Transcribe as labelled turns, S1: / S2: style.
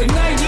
S1: Ignite